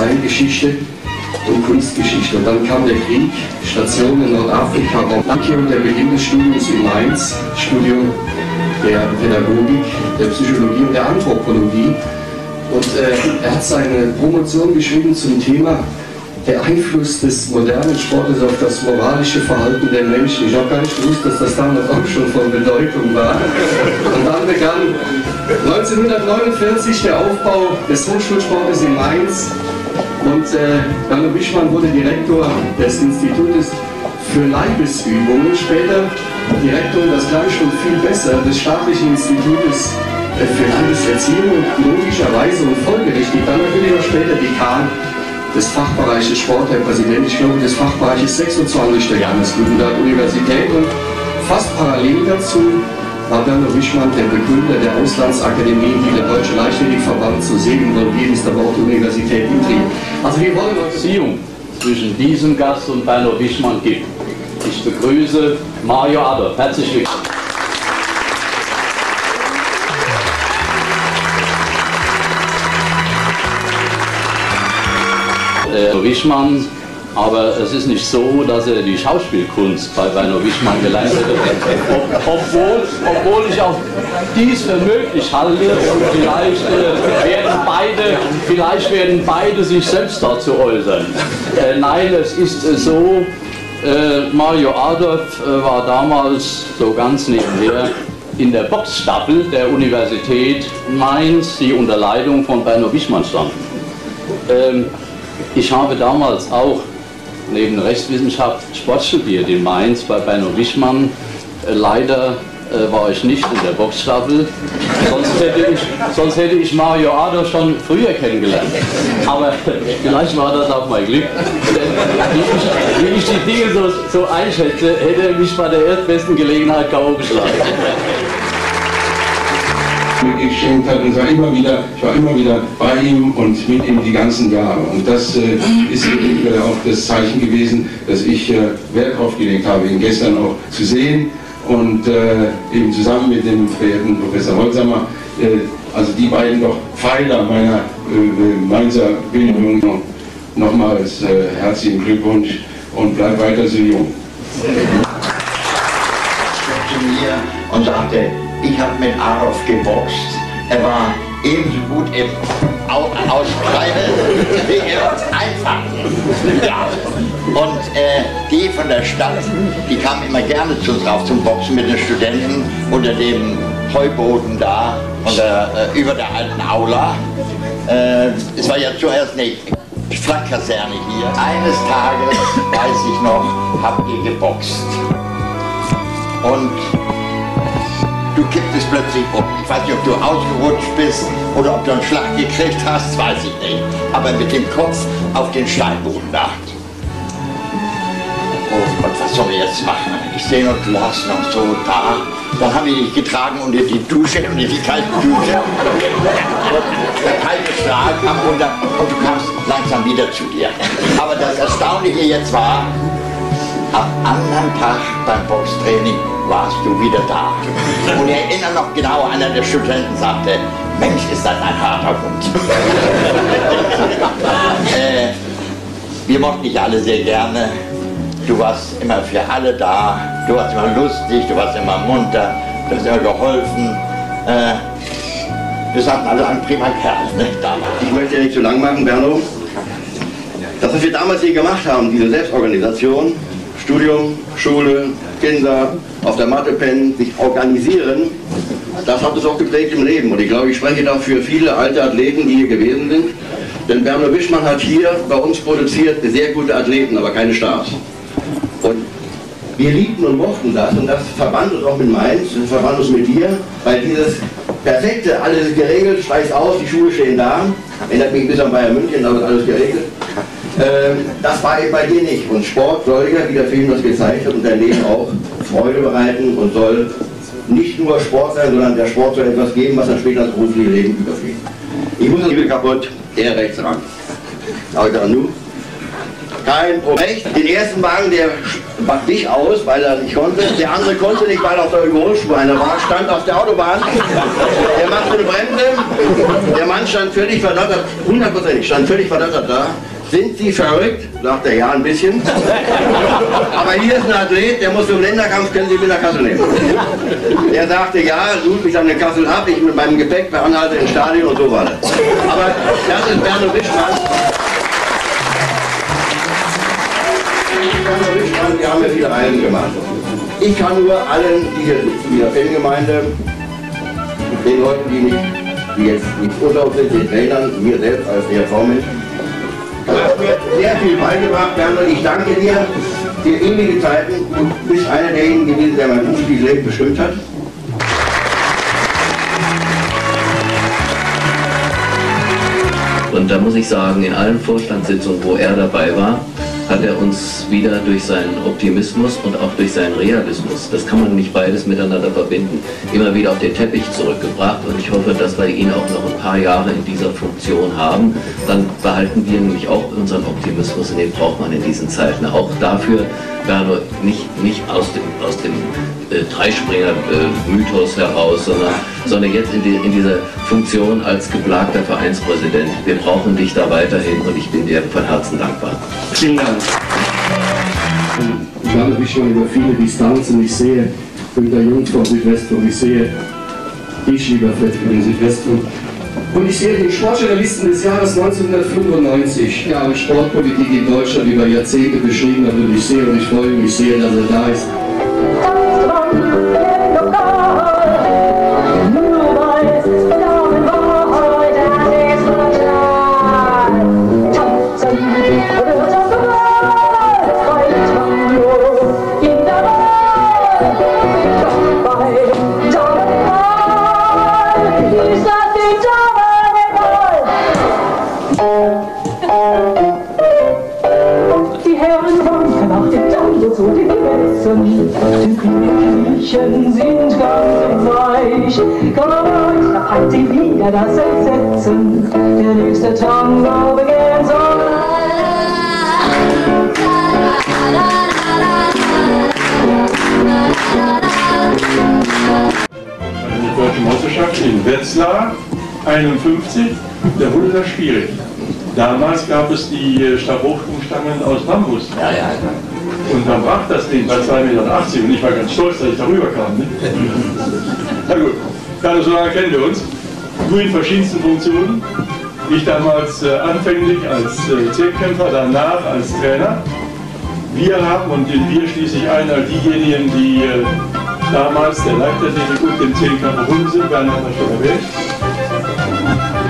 anders sein, Geschichte und Kunstgeschichte. Und dann kam der Krieg, Station in Nordafrika, Danke und der Beginn des Studiums in Mainz, Studium der Pädagogik, der Psychologie und der Anthropologie. Und äh, er hat seine Promotion geschrieben zum Thema der Einfluss des modernen Sportes auf das moralische Verhalten der Menschen. Ich habe gar nicht gewusst, dass das damals auch schon von Bedeutung war. Und dann begann 1949 der Aufbau des Hochschulsportes in Mainz und äh, Wischmann wurde Direktor des Institutes für Leibesübungen, später Direktor, das gleich schon viel besser, des staatlichen Institutes für Landeserziehung und logischerweise und folgerichtig. Dann natürlich auch später Dekan des Fachbereiches Sport, Herr Präsident, ich glaube des Fachbereiches 26 der Johannes Gutenberg Universität. Und fast parallel dazu war Werner Wischmann der Begründer der Auslandsakademie, die der Deutsche Leichtathletikverband zu Segen und ist aber auch die Universität in Trier. Also wir wollen eine Beziehung zwischen diesem Gast und Werner Wischmann gibt. Ich begrüße Mario Adolf. Herzlich willkommen. Äh, Wischmann aber es ist nicht so, dass er die Schauspielkunst bei Werner Wischmann gelernt hätte. Ob, obwohl, obwohl ich auch dies für möglich halte vielleicht äh, werden beide, vielleicht werden beide sich selbst dazu äußern. Äh, nein, es ist äh, so, Mario Adolf äh, war damals so ganz nebenher in der Boxstaffel der Universität Mainz, die unter Leitung von Werner Wischmann stand. Ähm, ich habe damals auch neben Rechtswissenschaft Sport studiert in Mainz bei Benno Wischmann. Äh, leider äh, war ich nicht in der Boxstaffel, sonst hätte, ich, sonst hätte ich Mario Ado schon früher kennengelernt. Aber vielleicht war das auch mein Glück. Denn wie ich, wie ich die Dinge so, so einschätze, hätte er mich bei der erstbesten Gelegenheit K.O. geschlagen geschenkt hat und war immer wieder, ich war immer wieder bei ihm und mit ihm die ganzen Jahre. Und das äh, ist äh, auch das Zeichen gewesen, dass ich äh, Wert darauf gelegt habe, ihn gestern auch zu sehen und äh, eben zusammen mit dem verehrten Professor Holzamer, äh, also die beiden doch Pfeiler meiner äh, Mainzer Bildung. Nochmals herzlichen Glückwunsch und bleib weiter so jung. mir und sagte, ich habe mit Arof geboxt. Er war ebenso gut im Ausschreiben wie im Einfangen. Ja. Und äh, die von der Stadt, die kamen immer gerne zu uns rauf zum Boxen mit den Studenten unter dem Heuboden da, unter, äh, über der alten Aula. Äh, es war ja zuerst eine Flakkaserne hier. Eines Tages, weiß ich noch, habt ihr geboxt. Und du kipptest plötzlich um. Ich weiß nicht, ob du ausgerutscht bist oder ob du einen Schlag gekriegt hast, weiß ich nicht. Aber mit dem Kopf auf den Steinboden da. Oh Gott, was sollen wir jetzt machen? Ich sehe noch, du hast noch so da. Dann haben wir dich getragen unter die Dusche, unter die kalte Dusche. Der kalte Strahl kam runter und du kamst langsam wieder zu dir. Aber das Erstaunliche jetzt war, am anderen Tag beim Boxtraining warst du wieder da. Und ich erinnere noch genau, einer der Studenten sagte, Mensch, ist das ein harter Hund. äh, wir mochten dich alle sehr gerne. Du warst immer für alle da. Du warst immer lustig, du warst immer munter, du hast immer geholfen. Äh, wir sagten alle ein prima Kerl, ne, damals. Ich möchte nicht zu lang machen, Berno. Das, was wir damals hier gemacht haben, diese Selbstorganisation, Studium, Schule, Kinder, auf der Matte pennen, sich organisieren, das hat es auch geprägt im Leben. Und ich glaube, ich spreche da für viele alte Athleten, die hier gewesen sind. Denn Werner Wischmann hat hier bei uns produziert sehr gute Athleten, aber keine Stars. Und wir liebten und mochten das und das verband uns auch mit Mainz, das verband uns mit dir, weil dieses perfekte, alles geregelt, scheiß aus, die Schuhe stehen da, erinnert mich bis an Bayern München, da wird alles geregelt. Ähm, das war eben bei dir nicht. Und Sport soll ja, wie der Film das gezeigt hat, und dein Leben auch Freude bereiten und soll nicht nur Sport sein, sondern der Sport soll etwas geben, was dann später das berufliche Leben überfliegt. Ich muss das Liebe kaputt, er rechts ran. Aber dann nu. Kein Problem. Den ersten Wagen, der macht dich aus, weil er nicht konnte. Der andere konnte nicht, weil er auf der Überholspur einer war. Stand auf der Autobahn. Der machte eine Bremse. Der Mann stand völlig verdattert, hundertprozentig, stand völlig verdattert da. Sind Sie verrückt? Sagt er, ja, ein bisschen. Aber hier ist ein Athlet, der muss zum Länderkampf, können Sie mit nach Kassel nehmen. Der sagte, ja, sucht mich an den Kassel ab, ich mit meinem Gepäck veranhalte ins Stadion und so weiter. Aber das ist Berno Wischmann. Wir haben ja viele Reisen gemacht. Ich kann nur allen, die hier sitzen, dieser Fangemeinde, den Leuten, die nicht, die jetzt nicht unter uns sind, den Trainern, mir selbst als ERV-Mensch, Du hast mir sehr viel beigebracht, Bernhard. Ich danke dir für ewige Zeiten. Du bist einer derjenigen gewesen, der mein berufliches Leben bestimmt hat. Und da muss ich sagen, in allen Vorstandssitzungen, wo er dabei war, hat er uns wieder durch seinen Optimismus und auch durch seinen Realismus, das kann man nicht beides miteinander verbinden, immer wieder auf den Teppich zurückgebracht. Und ich hoffe, dass wir ihn auch noch ein paar Jahre in dieser Funktion haben. Dann behalten wir nämlich auch unseren Optimismus und den braucht man in diesen Zeiten. Auch dafür, Berno, nicht, nicht aus dem, aus dem äh, Dreispringer-Mythos heraus, sondern, sondern jetzt in, die, in dieser Funktion als geplagter Vereinspräsident. Wir brauchen dich da weiterhin und ich bin dir von Herzen dankbar. Vielen Dank. Ich habe mich schon über viele Distanzen. Ich sehe Günter Jung von Südwestfunk, ich sehe dich, lieber den Südwestfunk. Und ich sehe den Sportjournalisten des Jahres 1995. Ja, und Sportpolitik in Deutschland über Jahrzehnte beschrieben hat. Und ich sehe und ich freue mich sehr, dass er da ist. Gewässern. Die Küchen sind ganz weich. Gleich da hat sie wieder das Entsetzen. Der nächste Tango beginnt soll. die deutsche Meisterschaft in Wetzlar 51, da wurde das schwierig. Damals gab es die Stabhochsprungstangen aus Bambus. Ja, ja. Und dann brach das Ding bei 2,80 Meter und ich war ganz stolz, dass ich darüber kam. Ne? Na gut, gerade so lange kennen wir uns. Du in verschiedensten Funktionen. Ich damals äh, anfänglich als äh, Zehnkämpfer, danach als Trainer. Wir haben, und in wir schließe ich ein, all diejenigen, die äh, damals der Leichtathletik und dem Zehnkampf verbunden sind, werden wir schon erwähnt.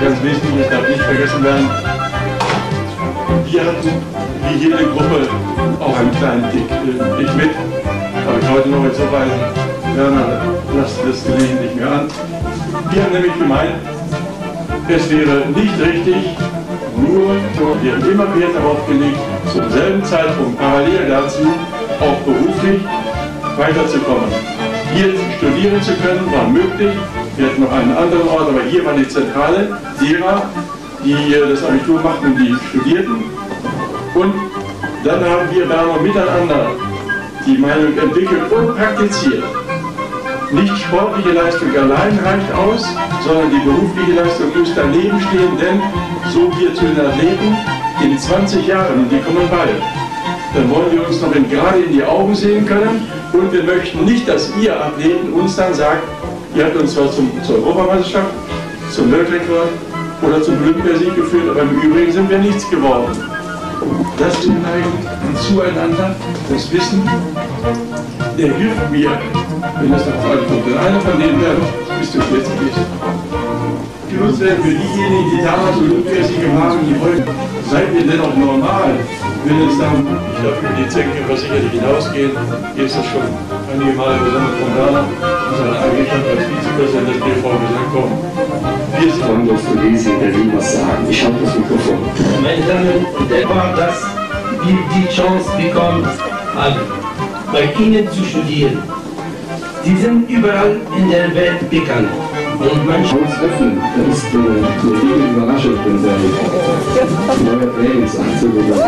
Ganz das darf nicht vergessen werden, wir hatten, wie jede Gruppe, auch einen kleinen Tick. äh, Ich mit, habe ich heute noch jetzt so weit. Werner, lass das gelegentlich mir an. Wir haben nämlich gemeint, es wäre nicht richtig, nur, wir haben immer Wert darauf gelegt, zum selben Zeitpunkt parallel dazu auch beruflich weiterzukommen. Hier studieren zu können, war möglich. Wir hatten noch einen anderen Ort, aber hier war die Zentrale derer, die das Abitur machten, die studierten. Und dann haben wir noch miteinander die Meinung entwickelt und praktiziert. Nicht sportliche Leistung allein reicht aus, sondern die berufliche Leistung muss daneben stehen, denn so wir zu den Athleten in 20 Jahren, und die kommen bald, dann wollen wir uns noch gerade in die Augen sehen können und wir möchten nicht, dass ihr Athleten uns dann sagt, ihr habt uns zwar zum, zur Europameisterschaft, zum Weltrekord oder zum Olympiasieg geführt, aber im Übrigen sind wir nichts geworden. Das Zuneigen und Zueinander, das Wissen, der hilft mir, wenn es darauf ankommt. Und einer von denen wäre, bist du jetzt nicht. Genutzt werden für diejenigen, die damals Olympiasiege haben, die heute, seid ihr denn auch normal? Wenn es dann, ich darf über die Zehnkämpfer sicherlich hinausgehen, hier ist das schon einige Male besonders von Werner, unseren Eigenschaft als Vizepräsident des BV gesagt, komm, wir sind Wann wirst du lesen, der will was sagen? Ich habe das Mikrofon. Meine Damen und Herren, dass wir die Chance bekommen haben, bei Ihnen zu studieren. Sie sind überall in der Welt bekannt. Und manche uns öffnen. Das ist äh, eine riesige Überraschung für unser neuer Trainingsanzug. oder so.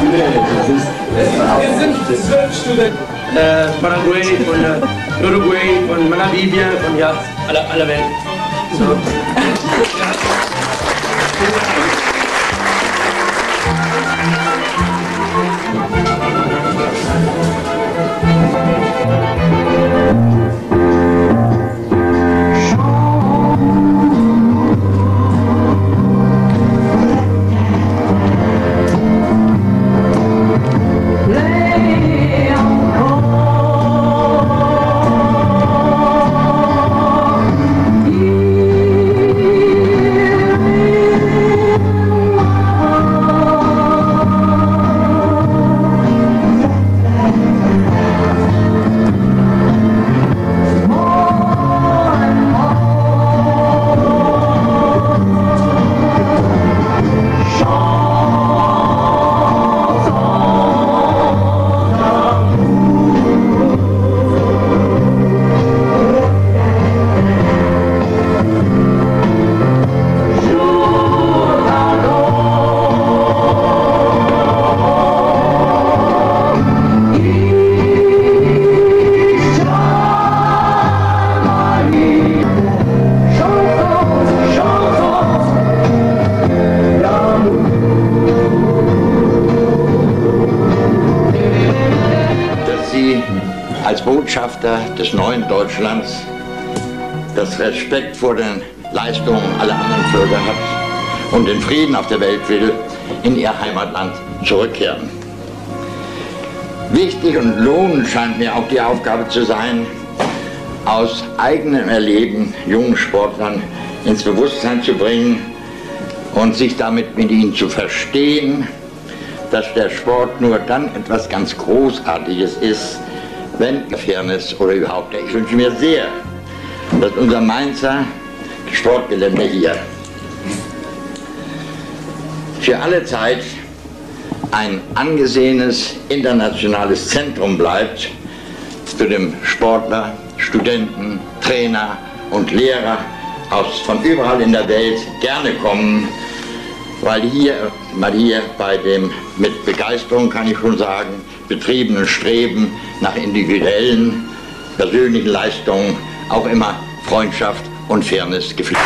Nee, das ist Wir sind zwölf Studenten. Äh, Paraguay, von äh, Uruguay, von Namibia, von ja, aller, aller Welt. So. dass Botschafter des neuen Deutschlands das Respekt vor den Leistungen aller anderen Völker hat und den Frieden auf der Welt will, in ihr Heimatland zurückkehren. Wichtig und lohnend scheint mir auch die Aufgabe zu sein, aus eigenem Erleben jungen Sportlern ins Bewusstsein zu bringen und sich damit mit ihnen zu verstehen, dass der Sport nur dann etwas ganz Großartiges ist, wenn Fairness oder überhaupt, ich wünsche mir sehr, dass unser Mainzer Sportgelände hier für alle Zeit ein angesehenes internationales Zentrum bleibt, zu dem Sportler, Studenten, Trainer und Lehrer aus, von überall in der Welt gerne kommen, weil hier, weil hier bei dem mit Begeisterung kann ich schon sagen, betriebenen Streben nach individuellen, persönlichen Leistungen auch immer Freundschaft und Fairness gepflegt.